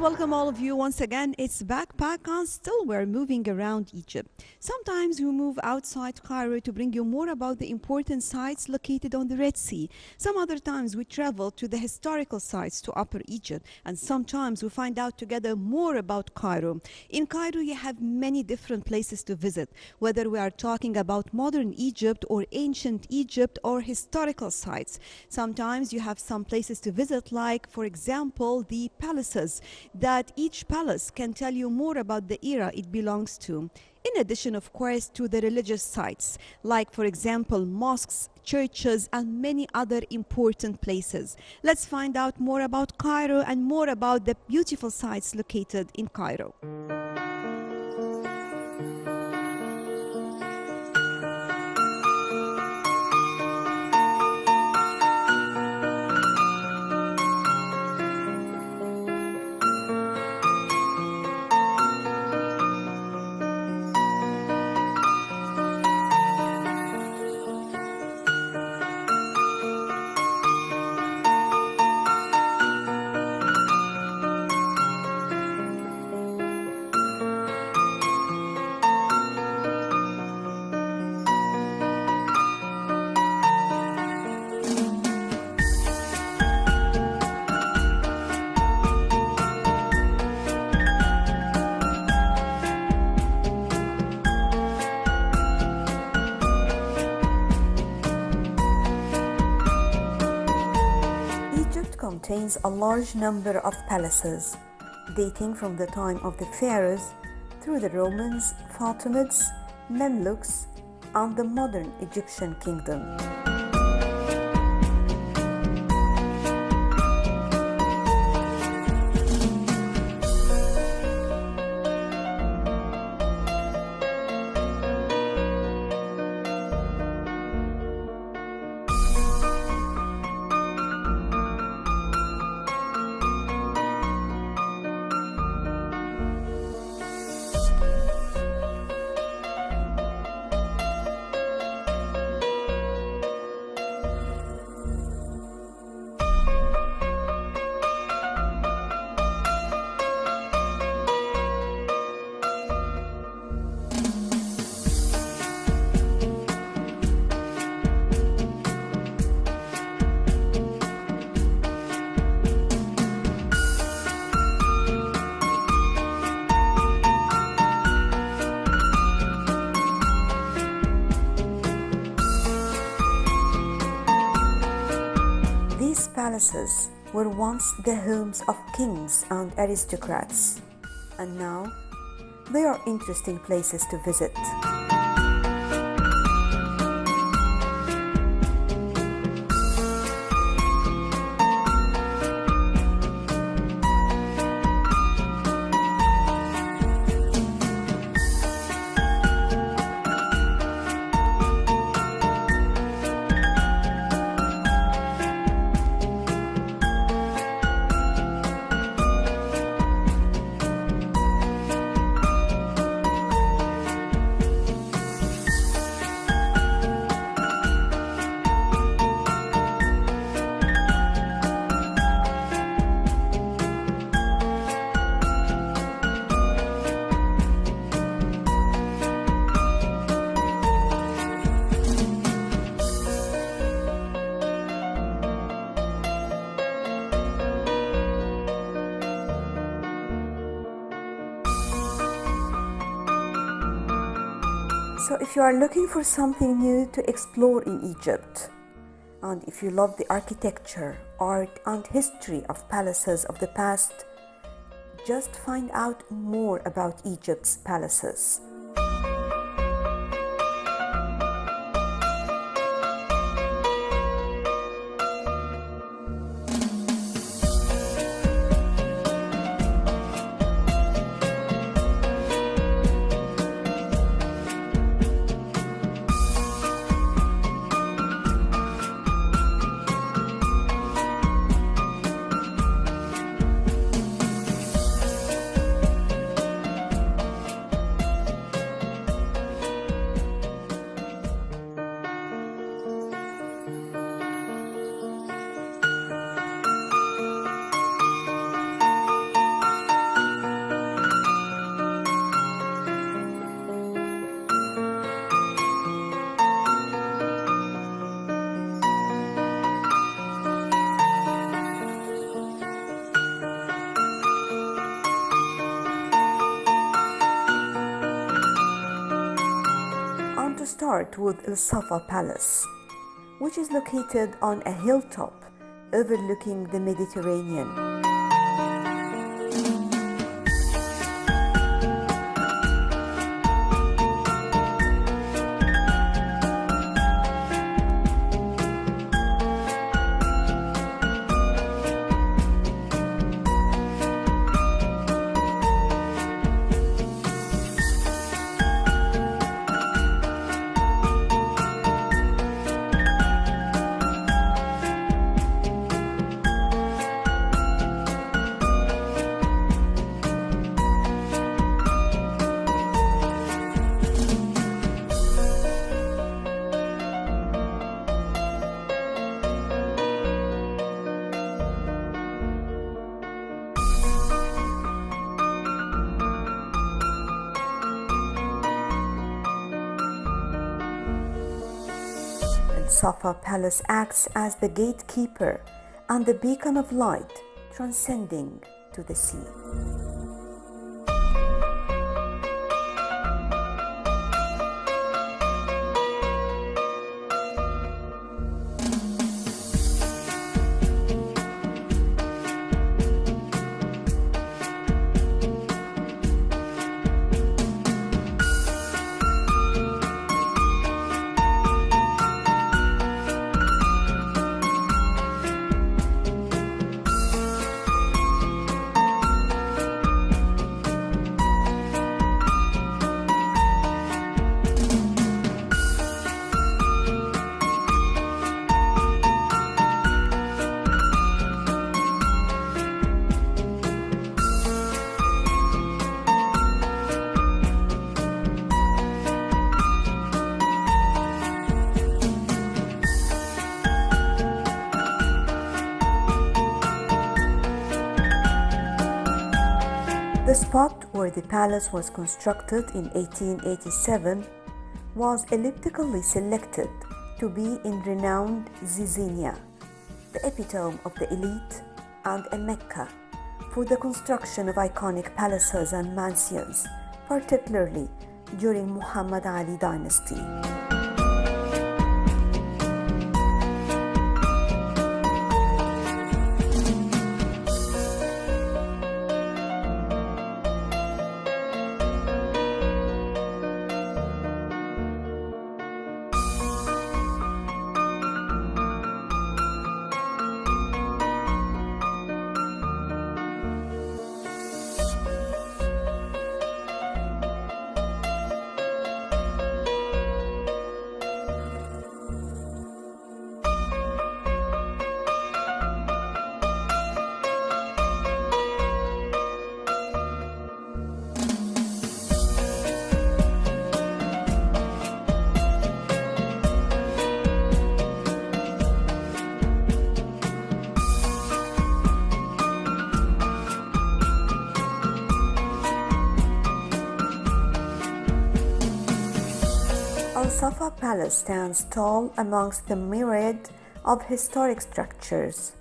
welcome all of you once again. It's Backpack on Still. We're moving around Egypt. Sometimes we move outside Cairo to bring you more about the important sites located on the Red Sea. Some other times we travel to the historical sites to Upper Egypt, and sometimes we find out together more about Cairo. In Cairo, you have many different places to visit, whether we are talking about modern Egypt or ancient Egypt or historical sites. Sometimes you have some places to visit, like, for example, the palaces that each palace can tell you more about the era it belongs to. In addition, of course, to the religious sites, like, for example, mosques, churches, and many other important places. Let's find out more about Cairo and more about the beautiful sites located in Cairo. Contains a large number of palaces, dating from the time of the pharaohs through the Romans, Fatimids, Mamluks, and the modern Egyptian kingdom. Palaces were once the homes of kings and aristocrats, and now they are interesting places to visit. If you are looking for something new to explore in Egypt, and if you love the architecture, art, and history of palaces of the past, just find out more about Egypt's palaces. Start with El Safa Palace, which is located on a hilltop overlooking the Mediterranean. Safa Palace acts as the gatekeeper and the beacon of light transcending to the sea. Where the palace was constructed in 1887 was elliptically selected to be in renowned Zizinia, the epitome of the elite and a Mecca for the construction of iconic palaces and mansions, particularly during Muhammad Ali dynasty. Palace stands tall amongst the myriad of historic structures.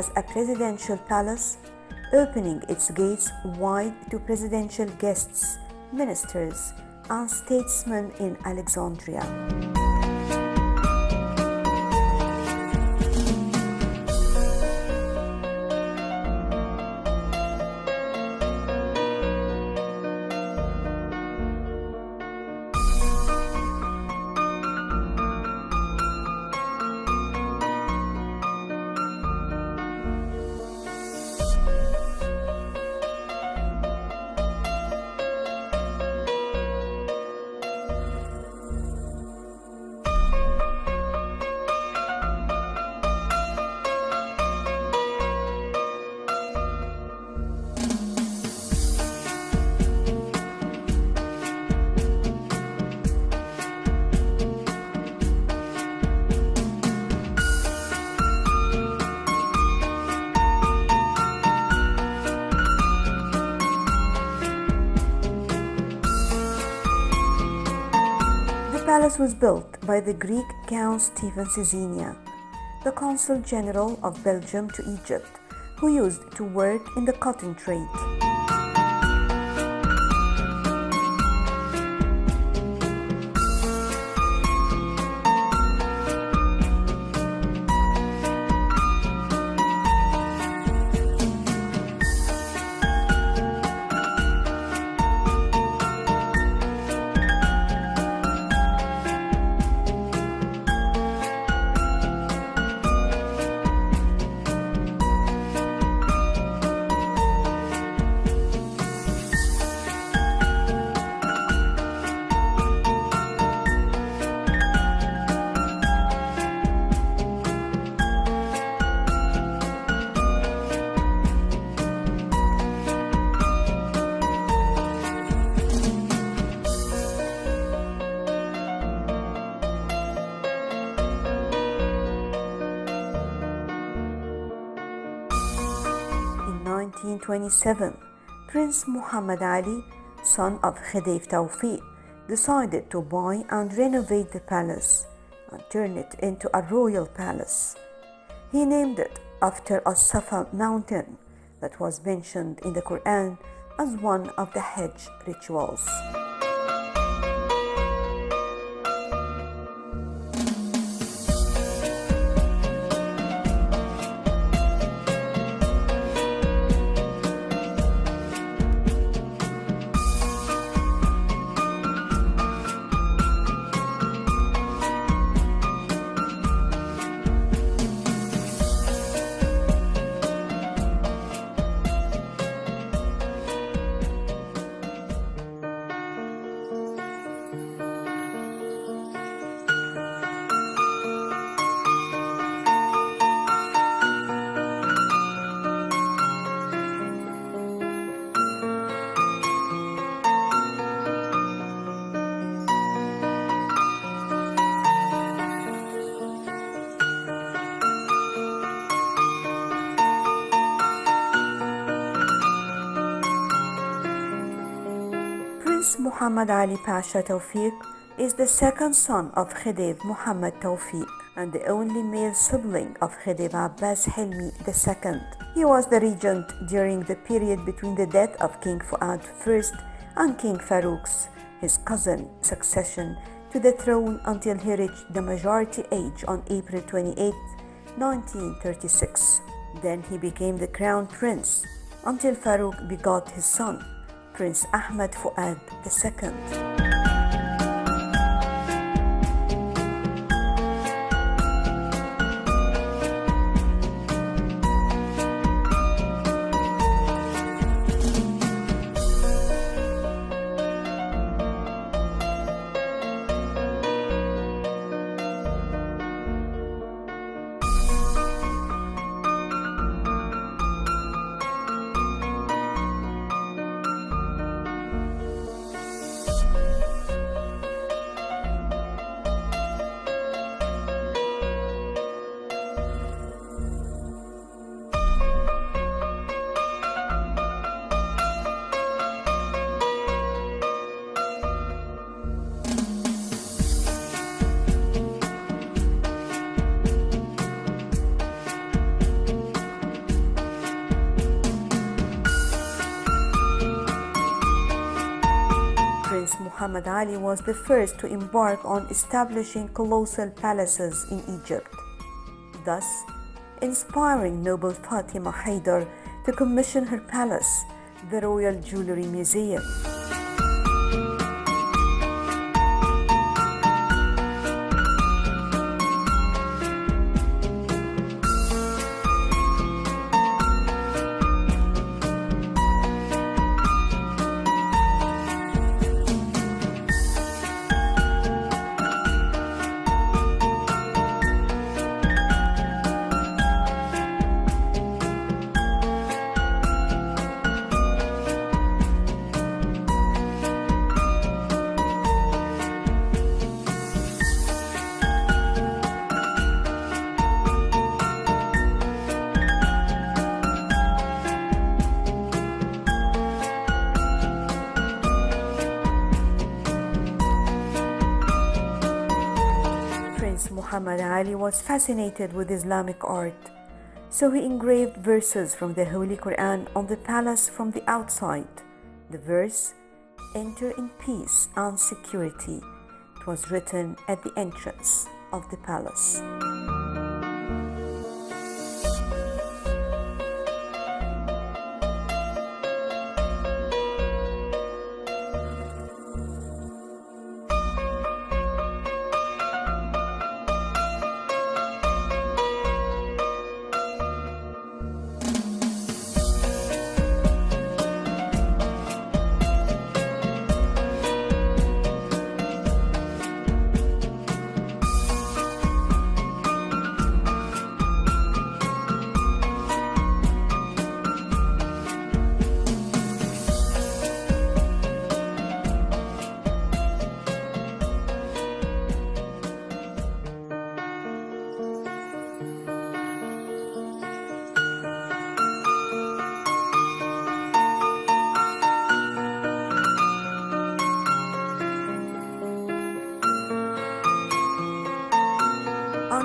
As a presidential palace, opening its gates wide to presidential guests, ministers, and statesmen in Alexandria. Was built by the Greek Count Stephen Zizinia, the consul general of Belgium to Egypt, who used to work in the cotton trade. 1927, Prince Muhammad Ali, son of Khedive Tawfiq, decided to buy and renovate the palace and turn it into a royal palace. He named it after a Safa mountain that was mentioned in the Quran as one of the Hajj rituals. Muhammad Ali Pasha Tawfiq is the second son of Khedive Muhammad Tawfiq and the only male sibling of Khedive Abbas II. He was the regent during the period between the death of King Fuad I and King Farouk's, his cousin, succession to the throne until he reached the majority age on April 28, 1936. Then he became the crown prince until Farouk begot his son, Prince Ahmed Fuad II. Muhammad Ali was the first to embark on establishing colossal palaces in Egypt, thus inspiring noble Fatima Haidar to commission her palace, the Royal Jewelry Museum. Muhammad Ali was fascinated with Islamic art, so he engraved verses from the Holy Quran on the palace from the outside. The verse, Enter in peace and security, it was written at the entrance of the palace.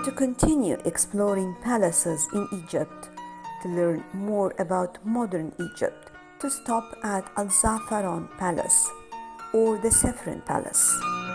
To continue exploring palaces in Egypt, to learn more about modern Egypt, to stop at Al Zafaran Palace or the Saffron Palace.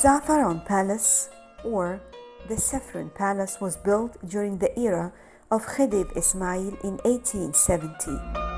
Zafaran Palace or the Saffron Palace was built during the era of Khedive Ismail in 1870.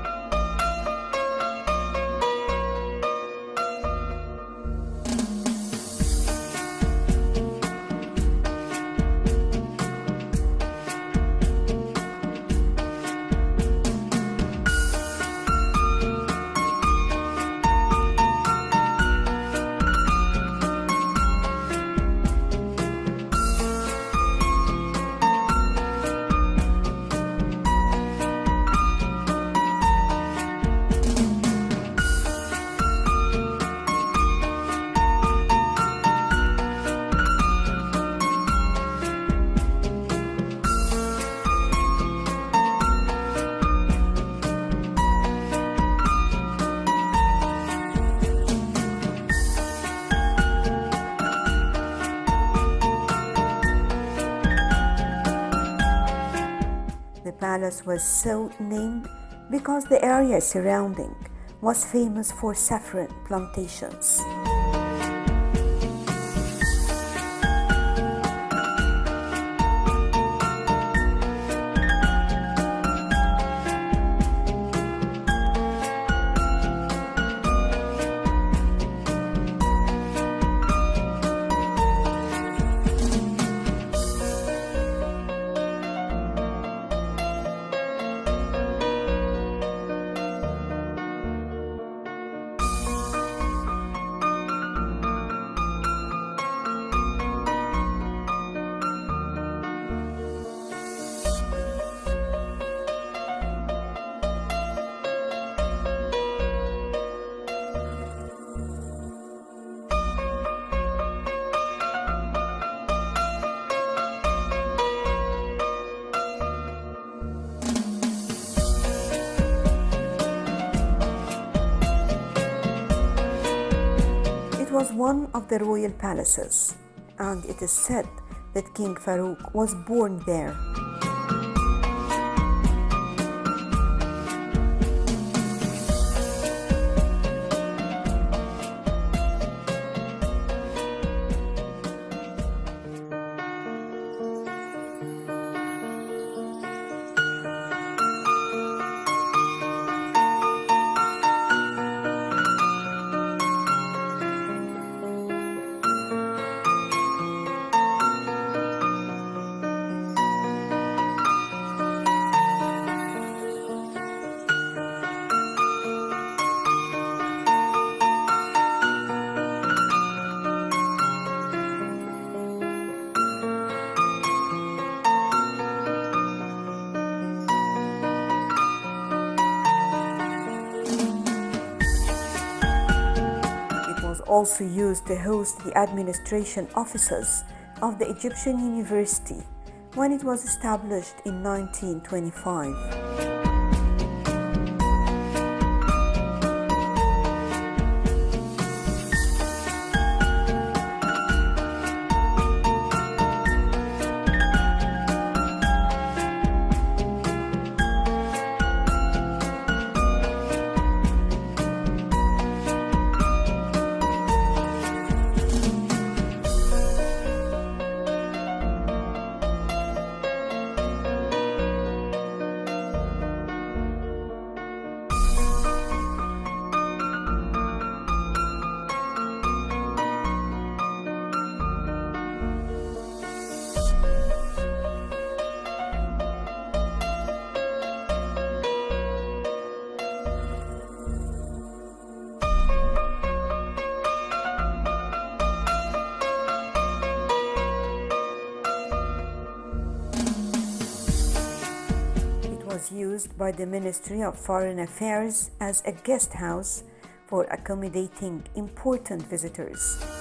Palace was so named because the area surrounding was famous for saffron plantations. One of the royal palaces, and it is said that King Farouk was born there. Also used to host the administration offices of the Egyptian University when it was established in 1925. Was used by the Ministry of Foreign Affairs as a guest house for accommodating important visitors.